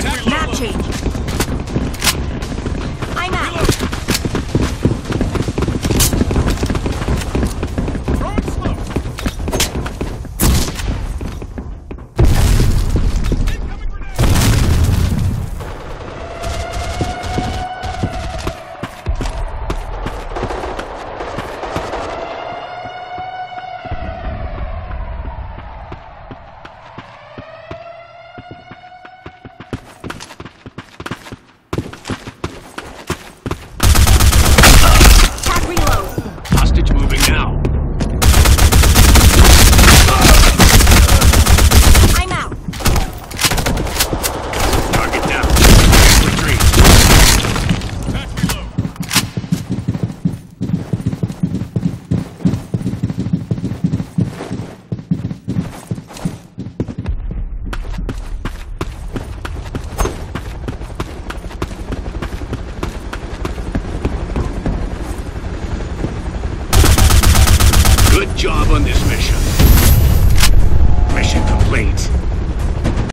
Map change. Job on this.